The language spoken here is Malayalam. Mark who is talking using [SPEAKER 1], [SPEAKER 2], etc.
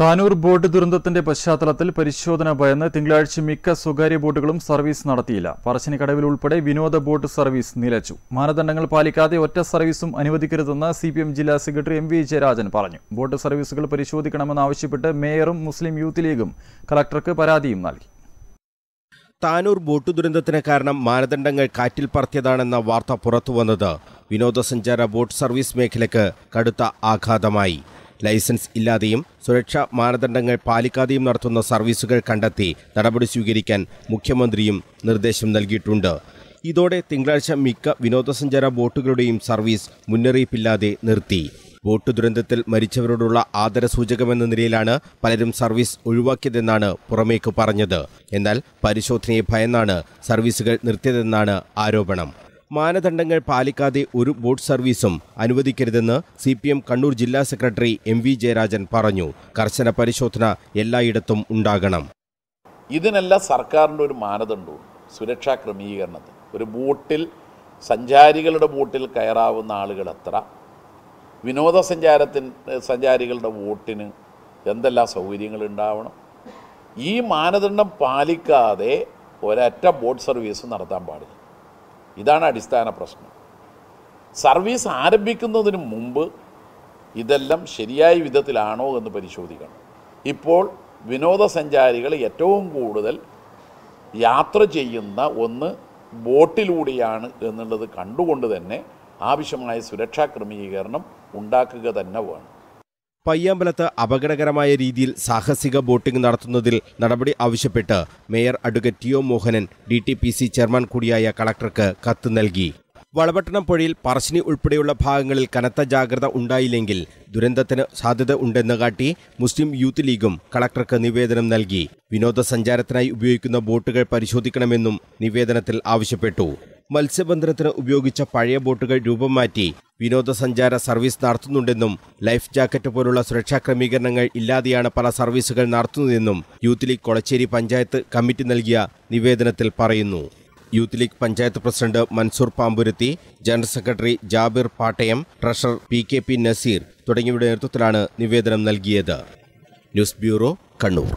[SPEAKER 1] താനൂർ ബോട്ട് ദുരന്തത്തിന്റെ പശ്ചാത്തലത്തിൽ പരിശോധന ഭയന്ന് തിങ്കളാഴ്ച മിക്ക സ്വകാര്യ ബോട്ടുകളും സർവീസ് നടത്തിയില്ല. പറശ്ശിനിക്കടവിൽ ഉൾപ്പെടെ വിനോദ ബോട്ട് സർവീസ് നിലച്ചു. മാനദണ്ഡങ്ങൾ പാലിക്കാതെ ഒറ്റ സർവീസും അനുവദിക്കരുതെന്ന് സി പി എം ജില്ലാ സെക്രട്ടറി എം വി ജയരാജൻ പറഞ്ഞു. ബോട്ട് സർവീസുകൾ പരിശോധിക്കണമെന്നാവശ്യപ്പെട്ട് മേയറും മുസ്ലിം യൂത്ത് ലീഗും കളക്ടർക്ക് പരാതിയും നൽകി.
[SPEAKER 2] താനൂർ ബോട്ട് ദുരന്തത്തിന് കാരണം മാനദണ്ഡങ്ങൾ കാറ്റിൽ പറത്തിയതാണെന്ന വാർത്ത പുറത്തുവന്നത് വിനോദസഞ്ചാര ബോട്ട് സർവീസ് മേഖലയ്ക്ക് കടുത്ത ആഘാതമായി. ലൈസൻസ് ഇല്ലാതെയും സുരക്ഷാ മാനദണ്ഡങ്ങൾ പാലിക്കാതെയും നടത്തുന്ന സർവീസുകൾ കണ്ടെത്തി നടപടി സ്വീകരിക്കാൻ മുഖ്യമന്ത്രിയും നിർദ്ദേശം നൽകിയിട്ടുണ്ട്. ഇതോടെ തിങ്കളാഴ്ച മിക്ക വിനോദസഞ്ചാര ബോട്ടുകളുടെയും സർവീസ് മുന്നറിയിപ്പില്ലാതെ നിർത്തി. ബോട്ട് ദുരന്തത്തിൽ മരിച്ചവരോടുള്ള ആദരസൂചകമെന്ന നിലയിലാണ് പലരും സർവീസ് ഒഴിവാക്കിയതെന്നാണ് പുറമേക്ക് പറഞ്ഞത്. എന്നാൽ പരിശോധനയെ ഭയന്നാണ് സർവീസുകൾ നിർത്തിയതെന്നാണ് ആരോപണം. മാനദണ്ഡങ്ങൾ പാലിക്കാതെ ഒരു ബോട്ട് സർവീസും അനുവദിക്കരുതെന്ന് സി പി എം കണ്ണൂർ ജില്ലാ സെക്രട്ടറി എം വി ജയരാജൻ പറഞ്ഞു. കർശന പരിശോധന എല്ലായിടത്തും ഉണ്ടാകണം.
[SPEAKER 3] ഇതിനെല്ലാം സർക്കാരിന്റെ ഒരു മാനദണ്ഡവും സുരക്ഷാ ക്രമീകരണത്തിൽ ഒരു ബോട്ടിൽ സഞ്ചാരികളുടെ ബോട്ടിൽ കയറാവുന്ന ആളുകൾ എത്ര? വിനോദസഞ്ചാരത്തിന് സഞ്ചാരികളുടെ വോട്ടിന് എന്തെല്ലാം സൗകര്യങ്ങൾ ഉണ്ടാവണം? ഈ മാനദണ്ഡം പാലിക്കാതെ ഒരൊറ്റ ബോട്ട് സർവീസ് നടത്താൻ പാടില്ല. ഇതാണ് അടിസ്ഥാന പ്രശ്നം. സർവീസ് ആരംഭിക്കുന്നതിന് മുമ്പ് ഇതെല്ലാം ശരിയായ വിധത്തിലാണോ എന്ന് പരിശോധിക്കണം. ഇപ്പോൾ വിനോദസഞ്ചാരികൾ ഏറ്റവും കൂടുതൽ യാത്ര ചെയ്യുന്ന ഒന്ന് ബോട്ടിലൂടെയാണ് എന്നുള്ളത് കണ്ടുകൊണ്ട് തന്നെ ആവശ്യമായ സുരക്ഷാ ക്രമീകരണം ഉണ്ടാക്കുക തന്നെ വേണം.
[SPEAKER 2] പയ്യാമ്പലത്ത് അപകടകരമായ രീതിയിൽ സാഹസിക ബോട്ടിംഗ് നടത്തുന്നതിൽ നടപടി ആവശ്യപ്പെട്ട് mayor advocate T O Mohanan D T P C chairman കൂടിയായ കളക്ടർക്ക് കത്ത് നൽകി. വളപട്ടണം പുഴയിൽ പറശ്ശിനി ഉൾപ്പെടെയുള്ള ഭാഗങ്ങളിൽ കനത്ത ജാഗ്രത ഉണ്ടായില്ലെങ്കിൽ ദുരന്തത്തിന് സാധ്യത ഉണ്ടെന്ന് കാട്ടി മുസ്ലിം യൂത്ത് ലീഗും കളക്ടർക്ക് നിവേദനം നൽകി. വിനോദസഞ്ചാരത്തിനായി ഉപയോഗിക്കുന്ന ബോട്ടുകൾ പരിശോധിക്കണമെന്നും നിവേദനത്തിൽ ആവശ്യപ്പെട്ടു. മത്സ്യബന്ധനത്തിന് ഉപയോഗിച്ച പഴയ ബോട്ടുകൾ രൂപം മാറ്റി വിനോദസഞ്ചാര സർവീസ് നടത്തുന്നുണ്ടെന്നും ലൈഫ് ജാക്കറ്റ് പോലുള്ള സുരക്ഷാ ക്രമീകരണങ്ങൾ ഇല്ലാതെയാണ് പല സർവീസുകൾ നടത്തുന്നതെന്നും youth league Kolachery panchayat committee നൽകിയ നിവേദനത്തിൽ പറയുന്നു. Youth league panchayat president Mansoor Pamburuthi general secretary Jabir Pattayam treasurer P K P Naseer തുടങ്ങിയവരുടെ നേതൃത്വത്തിലാണ് നിവേദനം നൽകിയത്. News bureau Kannur.